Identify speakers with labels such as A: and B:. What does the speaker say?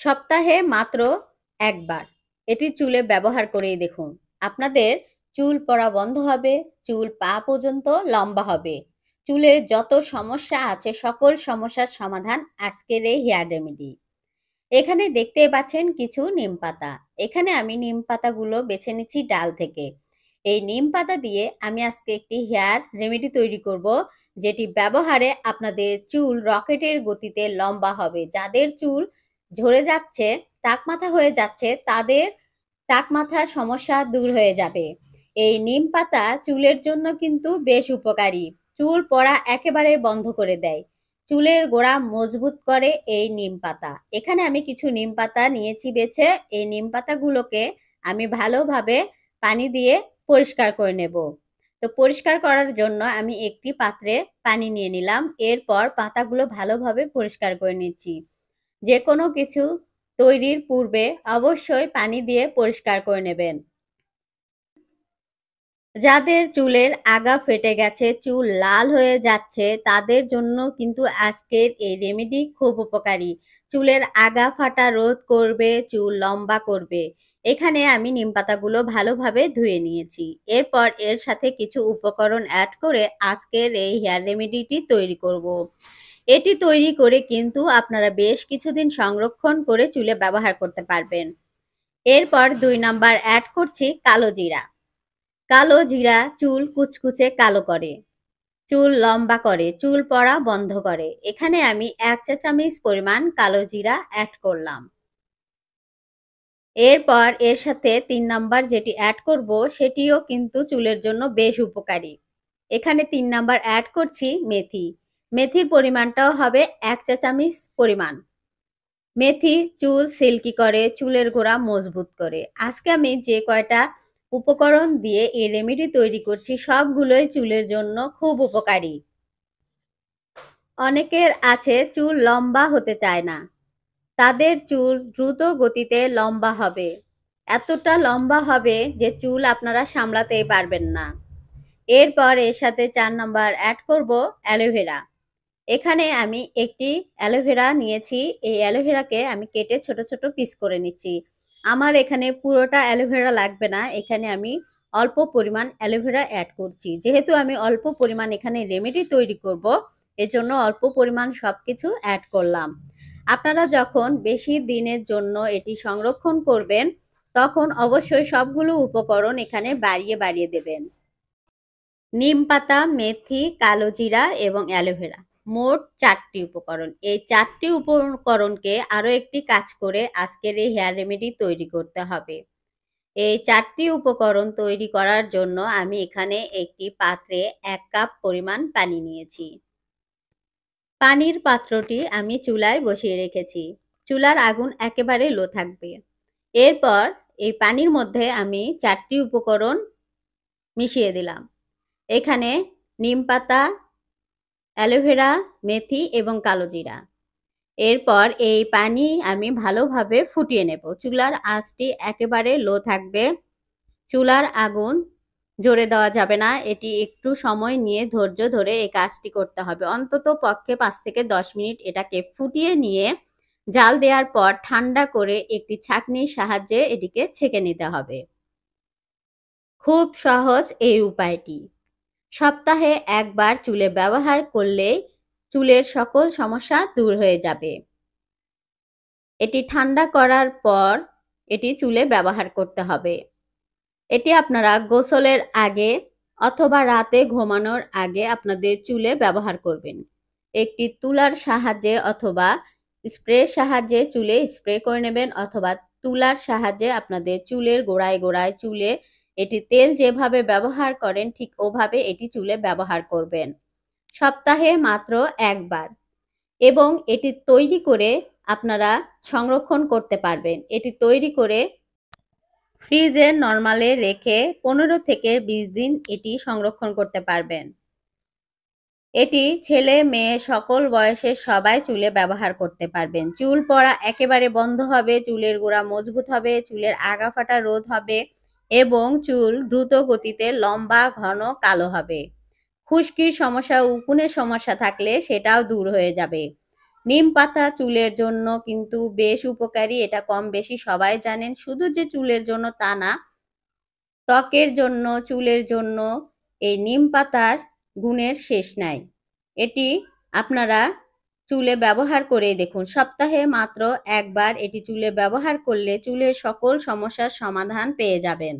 A: সপ্তাহে মাত্র একবার। এটি চুলে ব্যবহার করেই দেখুন। আপনাদের চুল পড়া বন্ধ হবে, চুল পা পর্যন্ত লম্বা হবে। চুলে যত সমস্যা আছে, সকল সমস্যার সমাধান আজকের এই হেয়ার রেমেডি। এখানে দেখতে পাচ্ছেন কিছু নিম পাতা। এখানে আমি নিম পাতাগুলো বেছে নিচ্ছি ডাল থেকে। এই নিম পাতা দিয়ে আমি আজকে একটি হেয়ার রেমেডি তৈরি করব, যেটি ব্যবহারে আপনাদের চুল রকেটের গতিতে লম্বা হবে। যাদের চুল ঝরে যাচ্ছে টাক মাথা হয়ে যাচ্ছে, তাদের টাক মাথার সমস্যা দূর হয়ে যাবে। এই নিম পাতা চুলের জন্য কিন্তু বেশ উপকারী। চুল পড়া একেবারে বন্ধ করে দেয়। চুলের গোড়া মজবুত করে এই নিম পাতা। এখানে আমি কিছু নিম পাতা নিয়েছি বেছে। এই নিম পাতাগুলোকে আমি ভালোভাবে পানি দিয়ে পরিষ্কার করে নেব। তো পরিষ্কার করার জন্য আমি একটি পাত্রে পানি নিয়ে নিলাম। এরপর পাতাগুলো ভালোভাবে পরিষ্কার করে নিচ্ছি। যে কোনো কিছু তৈরির পূর্বে অবশ্যই পানি দিয়ে পরিষ্কার করে নেবেন। যাদের চুলের আগা ফেটে গেছে, চুল লাল হয়ে যাচ্ছে, তাদের জন্য কিন্তু আজকের এই রেমেডি খুব উপকারী। চুলের আগা ফাটা রোধ করবে, চুল লম্বা করবে। এখানে আমি নিম পাতাগুলো ভালোভাবে ধুয়ে নিয়েছি। এরপর এর সাথে কিছু উপকরণ অ্যাড করে আজকের এই হেয়ার রেমেডিটি তৈরি করব। এটি তৈরি করে কিন্তু আপনারা বেশ কিছুদিন সংরক্ষণ করে চুলে ব্যবহার করতে পারবেন। এরপর দুই নাম্বার অ্যাড করছি কালো জিরা। কালো জিরা চুল কুচকুচে কালো করে, চুল লম্বা করে, চুল পড়া বন্ধ করে। এখানে আমি এক চা চামচ পরিমাণ কালো জিরা অ্যাড করলাম। এরপর এর সাথে তিন নাম্বার যেটি অ্যাড করব সেটিও কিন্তু চুলের জন্য বেশ উপকারী। এখানে তিন নাম্বার অ্যাড করছি মেথি। মেথির পরিমাণটাও হবে এক চা চামচ পরিমাণ। মেথি চুল সিল্কি করে, চুলের গোড়া মজবুত করে। আজকে আমি যে কয়টা উপকরণ দিয়ে এই রেমেডি তৈরি করছি, সবগুলোই চুলের জন্য খুব উপকারী। অনেকের আছে চুল লম্বা হতে চায় না। তাদের চুল দ্রুত গতিতে লম্বা হবে। এতটা লম্বা হবে যে চুল আপনারা সামলাতেই পারবেন না। এরপর এর সাথে চার নম্বর অ্যাড করব অ্যালোভেরা। এখানে আমি একটি অ্যালোভেরা নিয়েছি। এই অ্যালোভেরাকে আমি কেটে ছোট ছোট পিস করে নিচ্ছি। আমার এখানে পুরোটা অ্যালোভেরা লাগবে না। এখানে আমি অল্প পরিমাণ অ্যালোভেরা অ্যাড করছি। যেহেতু আমি অল্প পরিমাণ এখানে রেমেডি তৈরি করব, এজন্য অল্প পরিমাণ সব কিছু অ্যাড করলাম। আপনারা যখন বেশি দিনের জন্য এটি সংরক্ষণ করবেন, তখন অবশ্যই সবগুলো উপকরণ এখানে বাড়িয়ে বাড়িয়ে দেবেন। নিম পাতা, মেথি, কালো জিরা এবং অ্যালোভেরা। মোট চারটি উপকরণ। এই চারটি উপকরণকে আরও একটি কাজ করে আজকের এই হেয়ার রেমেডি তৈরি করতে হবে। এই চারটি উপকরণ তৈরি করার জন্য আমি এখানে একটি পাত্রে এক কাপ পরিমাণ পানি নিয়েছি। পানির পাত্রটি আমি চুলায় বসিয়ে রেখেছি। চুলার আগুন একেবারে লো থাকবে। এরপর এই পানির মধ্যে আমি চারটি উপকরণ মিশিয়ে দিলাম। এখানে নিম পাতা অ্যালোভেরা, মেথি এবং কালো জিরা। এরপর এই পানি আমি ভালোভাবে ফুটিয়ে নেব। চুলার আঁচটি একেবারে লো থাকবে। চুলার আগুন জোরে দেওয়া যাবে না। এটি একটু সময় নিয়ে ধৈর্য ধরে এই কাজটি করতে হবে। অন্তত পক্ষে পাঁচ থেকে দশ মিনিট এটাকে ফুটিয়ে নিয়ে জাল দেওয়ার পর ঠান্ডা করে একটি ছাকনির সাহায্যে এটিকে ছেঁকে নিতে হবে। খুব সহজ এই উপায়টি। সপ্তাহে একবার চুলে ব্যবহার করলে চুলের সকল সমস্যা দূর হয়ে যাবে। এটি ঠান্ডা করার পর এটি চুলে ব্যবহার করতে হবে। এটি আপনারা গোসলের আগে অথবা রাতে ঘুমানোর আগে আপনাদের চুলে ব্যবহার করবেন। একটি তুলার সাহায্যে অথবা স্প্রের সাহায্যে চুলে স্প্রে করে নেবেন অথবা তুলার সাহায্যে আপনাদের চুলের গোড়ায় গোড়ায় চুলে এটি তেল যেভাবে ব্যবহার করেন, ঠিক ওভাবে এটি চুলে ব্যবহার করবেন। সপ্তাহে মাত্র একবার। এবং এটি তৈরি করে আপনারা সংরক্ষণ করতে পারবেন। এটি তৈরি করে ফ্রিজে নর্মালে রেখে পনেরো থেকে বিশ দিন এটি সংরক্ষণ করতে পারবেন। এটি ছেলে, মেয়ে, সকল বয়সের সবাই চুলে ব্যবহার করতে পারবেন। চুল পড়া একেবারে বন্ধ হবে, চুলের গোড়া মজবুত হবে, চুলের আগা ফাটা রোধ হবে এবং চুল দ্রুত গতিতে লম্বা, ঘন, কালো হবে। খুশকির সমস্যা উকুনের সমস্যা থাকলে সেটাও দূর হয়ে যাবে। নিম পাতা চুলের জন্য কিন্তু বেশ উপকারী, এটা কম বেশি সবাই জানেন। শুধু যে চুলের জন্য তা না, ত্বকের জন্য, চুলের জন্য এই নিম পাতার গুণের শেষ নাই। এটি আপনারা চুলে ব্যবহার করে দেখুন। সপ্তাহে মাত্র একবার এটি চুলে ব্যবহার করলে চুলের সকল সমস্যার সমাধান পেয়ে যাবেন।